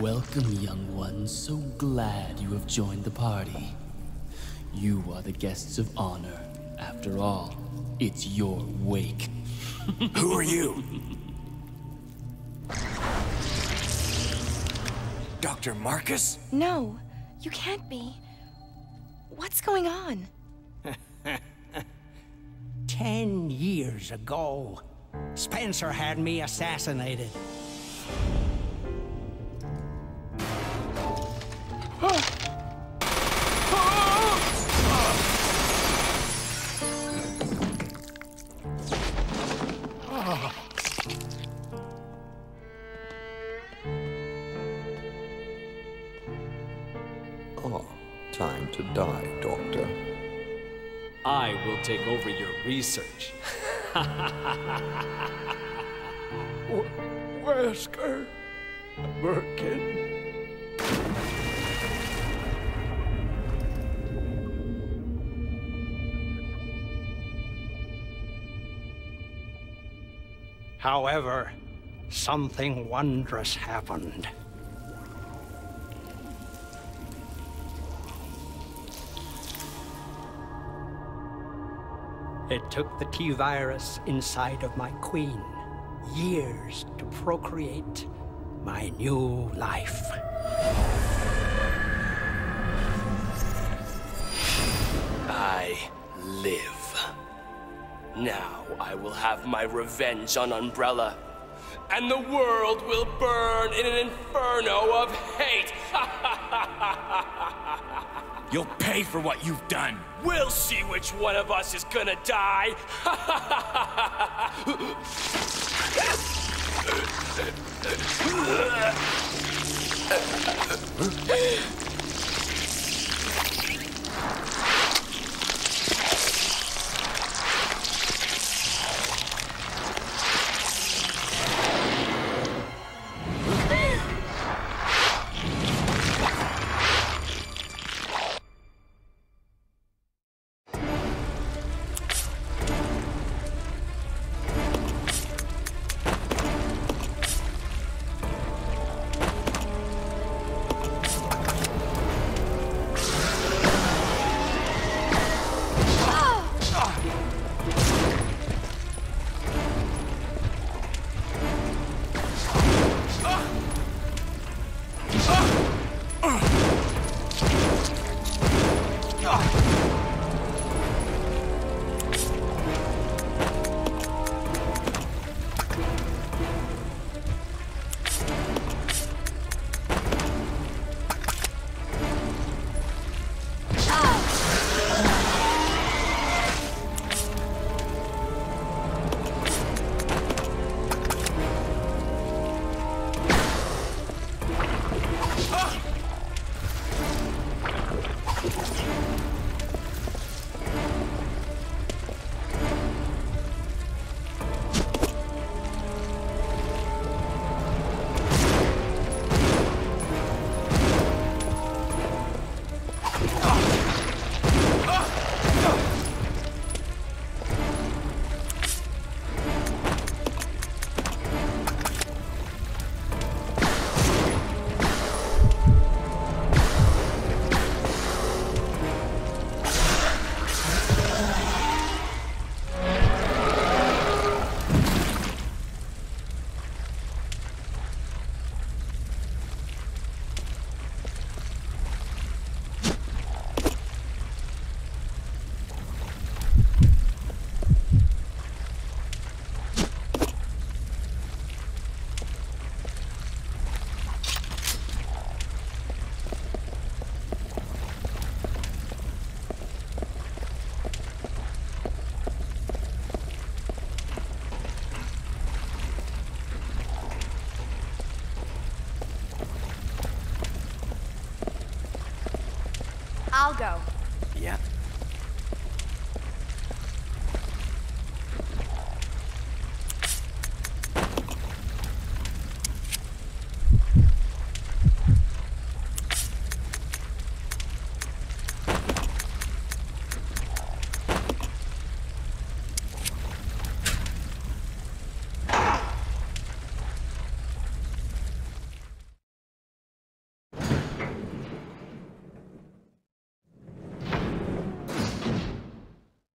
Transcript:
Welcome, young one. So glad you have joined the party. You are the guests of honor. After all, it's your wake. Who are you? Dr. Marcus? No, you can't be. What's going on? Ten years ago, Spencer had me assassinated. Time to die, Doctor. I will take over your research. Wesker. Birkin. However, something wondrous happened. It took the T virus inside of my queen years to procreate my new life. I live. Now I will have my revenge on Umbrella. And the world will burn in an inferno of hate. You'll pay for what you've done. we'll see which one of us is gonna die. I'll